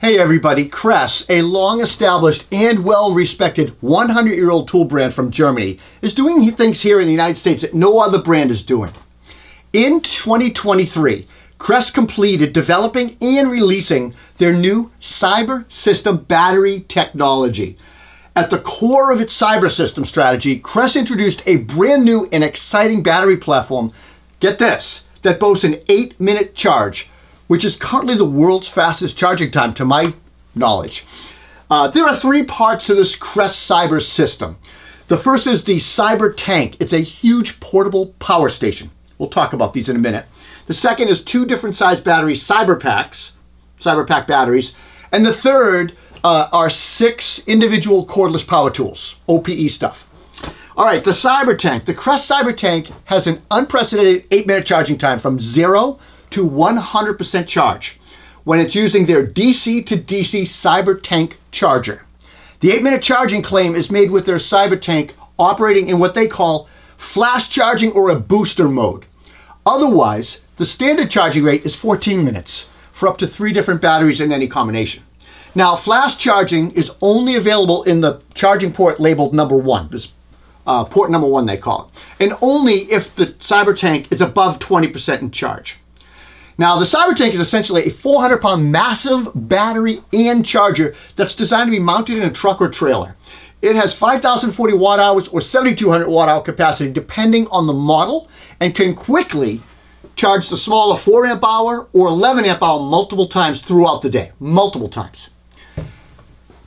Hey everybody, Kress, a long established and well respected 100 year old tool brand from Germany, is doing things here in the United States that no other brand is doing. In 2023, Kress completed developing and releasing their new cyber system battery technology. At the core of its cyber system strategy, Kress introduced a brand new and exciting battery platform, get this, that boasts an 8 minute charge which is currently the world's fastest charging time to my knowledge. Uh, there are three parts to this Kress Cyber system. The first is the Cyber Tank. It's a huge portable power station. We'll talk about these in a minute. The second is two different size battery Cyber Packs, Cyber Pack batteries. And the third uh, are six individual cordless power tools, OPE stuff. All right, the Cyber Tank. The Kress Cyber Tank has an unprecedented eight minute charging time from zero to 100% charge when it's using their DC to DC Cyber Tank charger. The 8 minute charging claim is made with their Cyber Tank operating in what they call flash charging or a booster mode. Otherwise, the standard charging rate is 14 minutes for up to three different batteries in any combination. Now, flash charging is only available in the charging port labeled number one, this uh, port number one they call it, and only if the Cyber Tank is above 20% in charge. Now, the Cyber Tank is essentially a 400 pound massive battery and charger that's designed to be mounted in a truck or trailer. It has 5,040 watt hours or 7,200 watt hour capacity depending on the model and can quickly charge the smaller 4 amp hour or 11 amp hour multiple times throughout the day. Multiple times.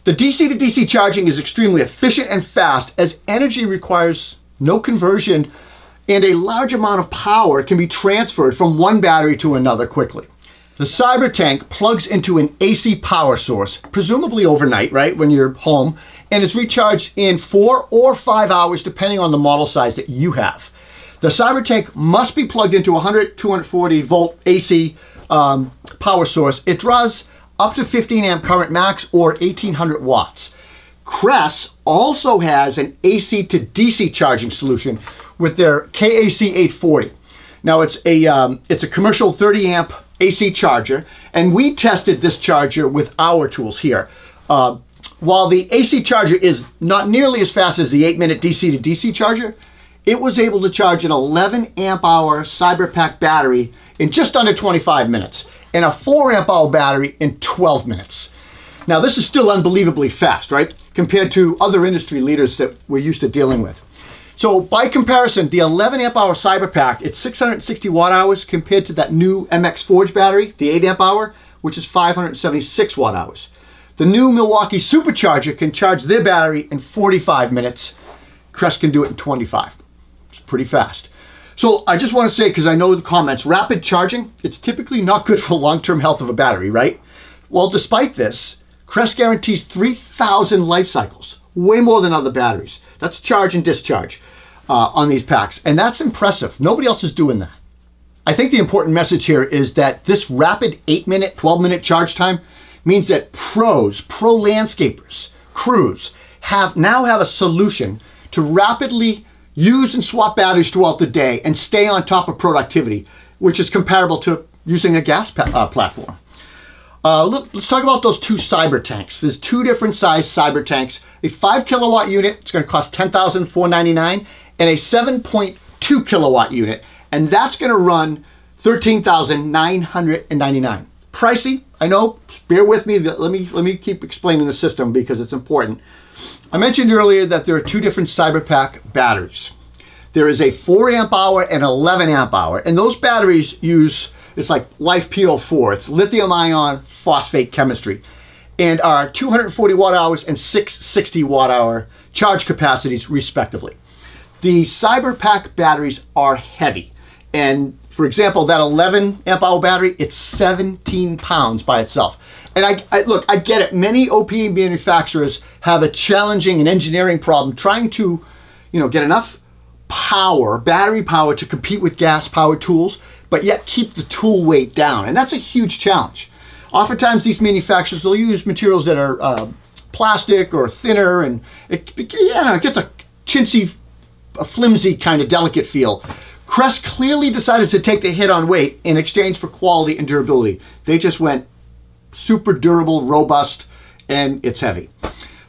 The DC to DC charging is extremely efficient and fast as energy requires no conversion and a large amount of power can be transferred from one battery to another quickly. The Cyber Tank plugs into an AC power source, presumably overnight, right, when you're home, and it's recharged in four or five hours depending on the model size that you have. The Cyber Tank must be plugged into a 100, 240 volt AC um, power source. It draws up to 15 amp current max or 1800 watts. Kress also has an AC to DC charging solution with their KAC 840. Now it's a um, it's a commercial 30 amp AC charger, and we tested this charger with our tools here. Uh, while the AC charger is not nearly as fast as the 8 minute DC to DC charger, it was able to charge an 11 amp hour CyberPack battery in just under 25 minutes and a 4 amp hour battery in 12 minutes. Now, this is still unbelievably fast, right? Compared to other industry leaders that we're used to dealing with. So by comparison, the 11 amp hour CyberPack, it's 660 watt hours compared to that new MX Forge battery, the 8 amp hour, which is 576 watt hours. The new Milwaukee Supercharger can charge their battery in 45 minutes. Kress can do it in 25. It's pretty fast. So I just want to say, because I know the comments, rapid charging, it's typically not good for long-term health of a battery, right? Well, despite this, Kress guarantees 3,000 life cycles, way more than other batteries. That's charge and discharge uh, on these packs. And that's impressive. Nobody else is doing that. I think the important message here is that this rapid 8 minute, 12 minute charge time means that pros, pro landscapers, crews have now have a solution to rapidly use and swap batteries throughout the day and stay on top of productivity, which is comparable to using a gas uh, platform. Uh, look, let's talk about those two cyber tanks. There's two different size cyber tanks. A five kilowatt unit, it's going to cost $10,499 and a 7.2 kilowatt unit, and that's going to run 13,999. Pricey, I know. Bear with me. Let me let me keep explaining the system because it's important. I mentioned earlier that there are two different CyberPack batteries. There is a 4 amp hour and 11 amp hour, and those batteries use it's like LiFePO4. It's lithium ion phosphate chemistry, and are 240 watt hours and 660 watt hour charge capacities respectively. The CyberPack batteries are heavy. And for example, that 11 amp hour battery, it's 17 pounds by itself. And I, I, look, I get it. Many OPE manufacturers have a challenging and engineering problem trying to, you know, get enough power, battery power to compete with gas powered tools, but yet keep the tool weight down. And that's a huge challenge. Oftentimes these manufacturers will use materials that are uh, plastic or thinner and it, it, gets a chintzy a flimsy kind of delicate feel. Kress clearly decided to take the hit on weight in exchange for quality and durability. They just went super durable, robust, and it's heavy.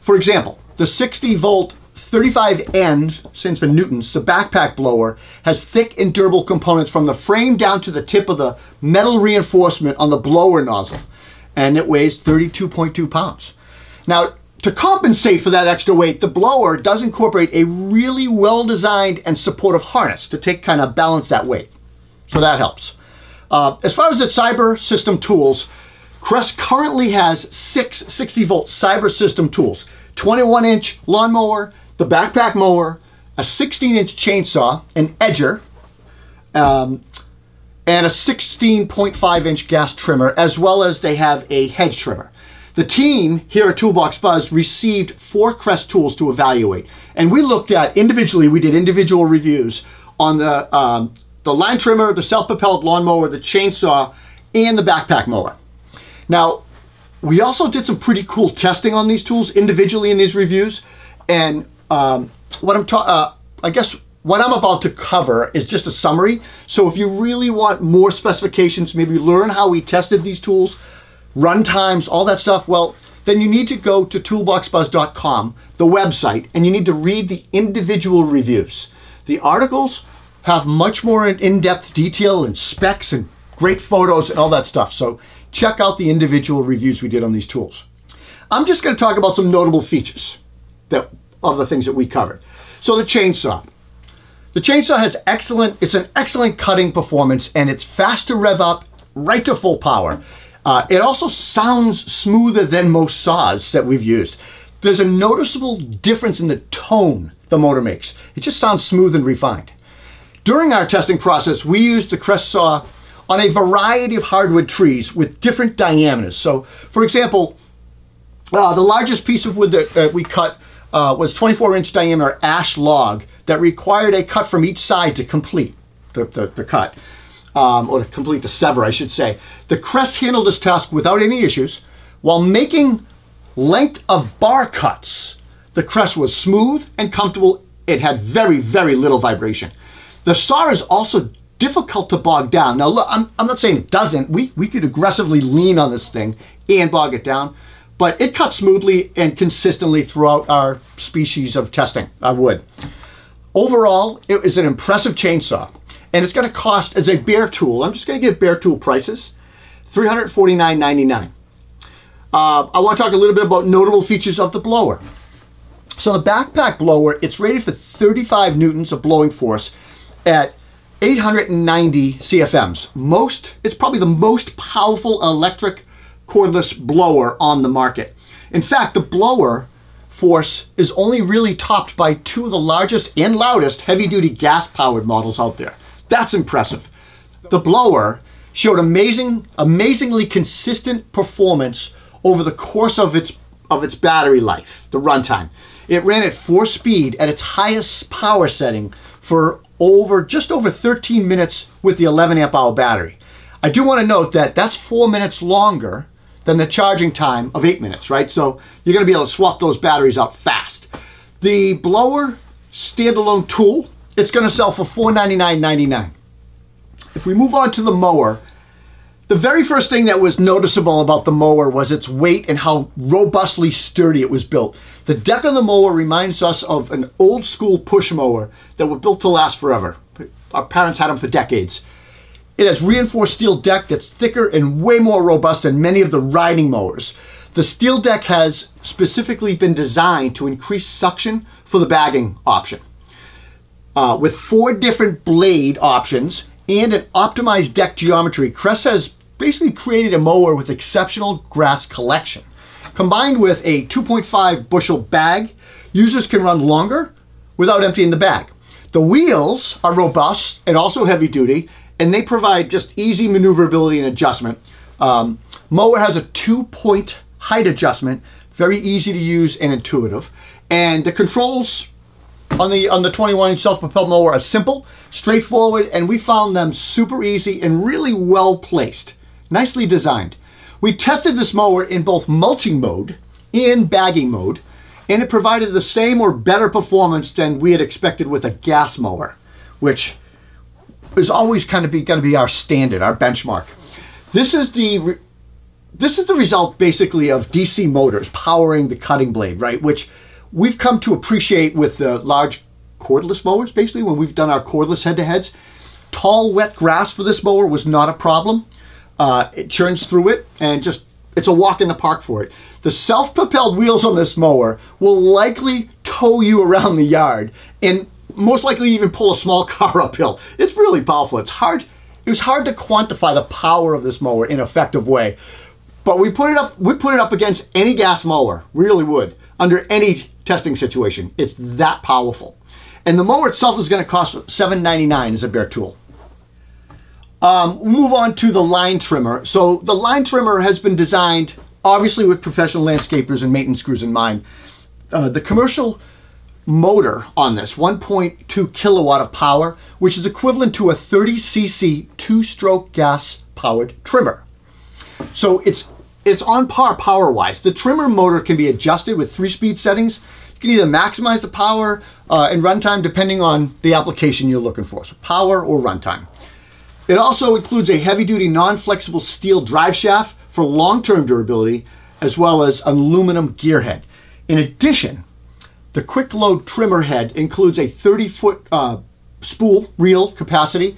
For example, the 60 volt 35N, since the Newtons, the backpack blower, has thick and durable components from the frame down to the tip of the metal reinforcement on the blower nozzle. And it weighs 32.2 pounds. Now, to compensate for that extra weight, the blower does incorporate a really well-designed and supportive harness to take kind of balance that weight. So that helps. Uh, as far as the cyber system tools, Kress currently has six 60 volt cyber system tools. 21 inch lawnmower, the backpack mower, a 16 inch chainsaw, an edger, um, and a 16.5 inch gas trimmer, as well as they have a hedge trimmer. The team here at Toolbox Buzz received four Kress tools to evaluate, and we looked at individually, we did individual reviews on the, um, the line trimmer, the self-propelled lawnmower, the chainsaw, and the backpack mower. Now, we also did some pretty cool testing on these tools individually in these reviews, and um, what I'm talking, uh, I guess what I'm about to cover is just a summary. So if you really want more specifications, maybe learn how we tested these tools, run times, all that stuff, well, then you need to go to toolboxbuzz.com, the website, and you need to read the individual reviews. The articles have much more in-depth detail and specs and great photos and all that stuff. So check out the individual reviews we did on these tools. I'm just going to talk about some notable features that of the things that we covered. So the chainsaw. The chainsaw has excellent, it's an excellent cutting performance and it's fast to rev up right to full power. Uh, it also sounds smoother than most saws that we've used. There's a noticeable difference in the tone the motor makes. It just sounds smooth and refined. During our testing process, we used the Kress saw on a variety of hardwood trees with different diameters. So, for example, uh, the largest piece of wood that uh, we cut uh, was 24 inch diameter ash log that required a cut from each side to complete the, the, the cut, um, or to complete the sever, I should say. The Kress handled this task without any issues while making length of bar cuts. The Kress was smooth and comfortable. It had very, very little vibration. The saw is also difficult to bog down. Now, look, I'm, I'm not saying it doesn't. We, we could aggressively lean on this thing and bog it down but it cuts smoothly and consistently throughout our species of testing, our wood. Overall, it is an impressive chainsaw, and it's going to cost as a bare tool. I'm just going to give bare tool prices, $349.99. Uh, I want to talk a little bit about notable features of the blower. So the backpack blower, it's rated for 35 newtons of blowing force at 890 CFMs. Most, it's probably the most powerful electric cordless blower on the market. In fact, the blower force is only really topped by two of the largest and loudest heavy-duty gas-powered models out there. That's impressive. The blower showed amazing, amazingly consistent performance over the course of its of its battery life, the runtime. It ran at four speed at its highest power setting for over just over 13 minutes with the 11 amp hour battery. I do want to note that that's four minutes longer than the charging time of eight minutes, right? So you're gonna be able to swap those batteries out fast. The blower standalone tool, it's gonna sell for $499.99. If we move on to the mower, the very first thing that was noticeable about the mower was its weight and how robustly sturdy it was built. The deck on the mower reminds us of an old school push mower that were built to last forever. Our parents had them for decades. It has reinforced steel deck that's thicker and way more robust than many of the riding mowers. The steel deck has specifically been designed to increase suction for the bagging option. Uh, with four different blade options and an optimized deck geometry, Kress has basically created a mower with exceptional grass collection. Combined with a 2.5 bushel bag, users can run longer without emptying the bag. The wheels are robust and also heavy duty and they provide just easy maneuverability and adjustment. Um, mower has a two-point height adjustment, very easy to use and intuitive. And the controls on the on the 21 inch self-propelled mower are simple, straightforward, and we found them super easy and really well placed. Nicely designed. We tested this mower in both mulching mode and bagging mode, and it provided the same or better performance than we had expected with a gas mower, which is always kind of be going to be our standard, our benchmark. This is the this is the result basically of DC motors powering the cutting blade, right? Which we've come to appreciate with the large cordless mowers, basically, when we've done our cordless head to heads. Tall, wet grass for this mower was not a problem. Uh, it churns through it and just, it's a walk in the park for it. The self propelled wheels on this mower will likely tow you around the yard and most likely even pull a small car uphill. It's really powerful. It's hard. It was hard to quantify the power of this mower in an effective way. But we put it up we put it up against any gas mower, really would, under any testing situation. It's that powerful. And the mower itself is going to cost $7.99 as a bare tool. Um, move on to the line trimmer. So the line trimmer has been designed obviously with professional landscapers and maintenance crews in mind. Uh, the commercial motor on this, 1.2 kilowatt of power, which is equivalent to a 30 cc two-stroke gas-powered trimmer. So it's it's on par power-wise. The trimmer motor can be adjusted with three-speed settings. You can either maximize the power uh, and runtime depending on the application you're looking for, so power or runtime. It also includes a heavy-duty non-flexible steel drive shaft for long-term durability, as well as an aluminum gear head. In addition, the quick load trimmer head includes a 30 foot uh, spool reel capacity,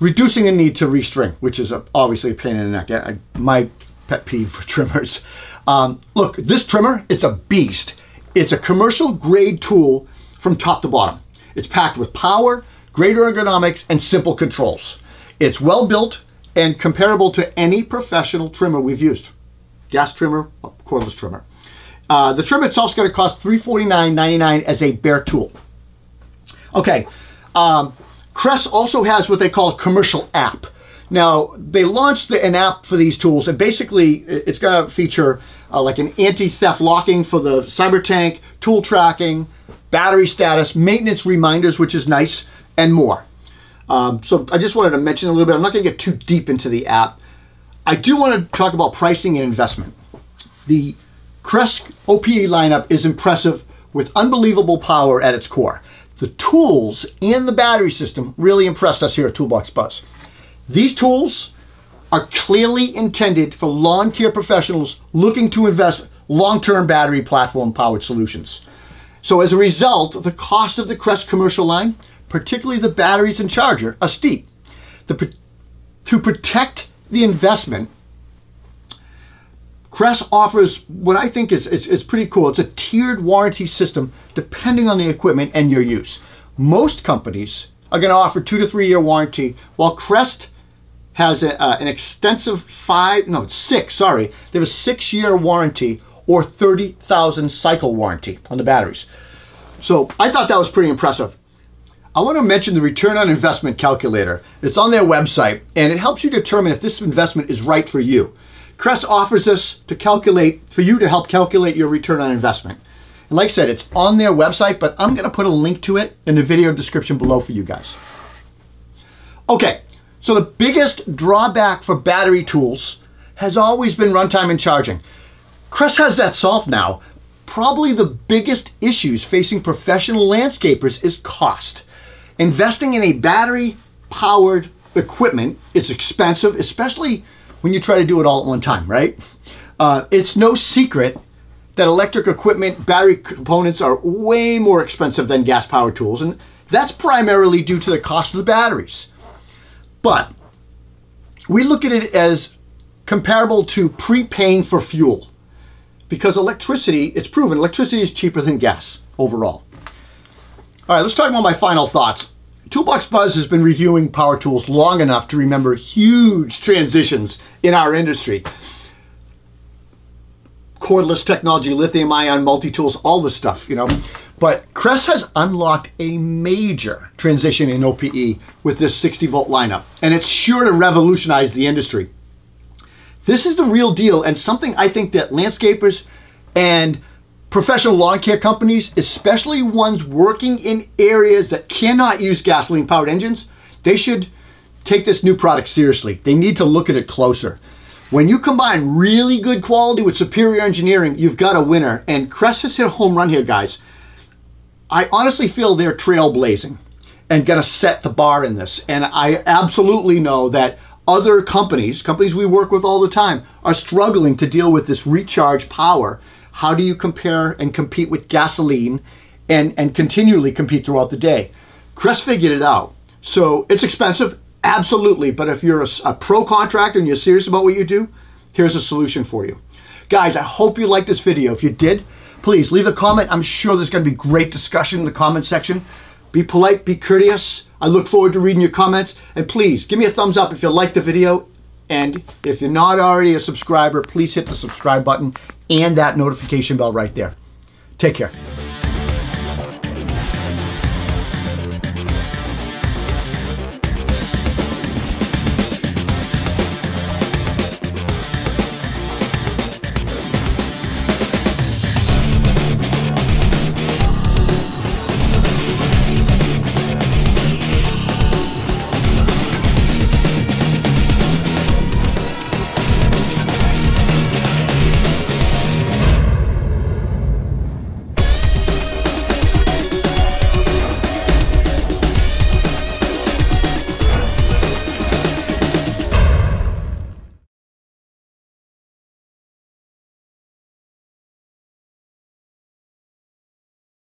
reducing the need to restring, which is a, obviously a pain in the neck. I, my pet peeve for trimmers. Um, look, this trimmer, it's a beast. It's a commercial grade tool from top to bottom. It's packed with power, greater ergonomics, and simple controls. It's well built and comparable to any professional trimmer we've used. Gas trimmer, cordless trimmer. Uh, the trim itself is going to cost $349.99 as a bare tool. Okay, um, Kress also has what they call a commercial app. Now, they launched the, an app for these tools, and basically it's going to feature uh, like an anti-theft locking for the cyber tank, tool tracking, battery status, maintenance reminders, which is nice, and more. Um, so I just wanted to mention a little bit. I'm not going to get too deep into the app. I do want to talk about pricing and investment. The Kress OPE lineup is impressive with unbelievable power at its core. The tools and the battery system really impressed us here at Toolbox Buzz. These tools are clearly intended for lawn care professionals looking to invest long-term battery platform powered solutions. So as a result, the cost of the Kress commercial line particularly the batteries and charger, are steep. The, to protect the investment, Kress offers what I think is, is, is, pretty cool. It's a tiered warranty system depending on the equipment and your use. Most companies are going to offer two to three year warranty, while Kress has a, uh, an extensive five, no, six, sorry, they have a six year warranty or 30,000 cycle warranty on the batteries. So I thought that was pretty impressive. I want to mention the return on investment calculator. It's on their website and it helps you determine if this investment is right for you. Kress offers this to calculate, for you to help calculate your return on investment. And like I said, it's on their website, but I'm to put a link to it in the video description below for you guys. Okay, so the biggest drawback for battery tools has always been runtime and charging. Kress has that solved now. Probably the biggest issues facing professional landscapers is cost. Investing in a battery powered equipment is expensive, especially when you try to do it all at one time, right? Uh, it's no secret that electric equipment battery components are way more expensive than gas powered tools, and that's primarily due to the cost of the batteries. But we look at it as comparable to prepaying for fuel because electricity, it's proven, electricity is cheaper than gas overall. All right, let's talk about my final thoughts. Toolbox Buzz has been reviewing power tools long enough to remember huge transitions in our industry. Cordless technology, lithium ion, multi-tools, all this stuff, you know. But Kress has unlocked a major transition in OPE with this 60 volt lineup, and it's sure to revolutionize the industry. This is the real deal and something I think that landscapers and Professional lawn care companies, especially ones working in areas that cannot use gasoline powered engines, they should take this new product seriously. They need to look at it closer. When you combine really good quality with superior engineering, you've got a winner. And Kress has hit a home run here, guys. I honestly feel they're trailblazing and going to set the bar in this. And I absolutely know that other companies, companies we work with all the time, are struggling to deal with this recharge power. How do you compare and compete with gasoline and, and continually compete throughout the day? Kress figured it out. So it's expensive, absolutely. But if you're a, a pro contractor and you're serious about what you do, here's a solution for you. Guys, I hope you liked this video. If you did, please leave a comment. I'm sure there's going to be great discussion in the comment section. Be polite, be courteous. I look forward to reading your comments. And please give me a thumbs up if you like the video. And if you're not already a subscriber, please hit the subscribe button and that notification bell right there. Take care.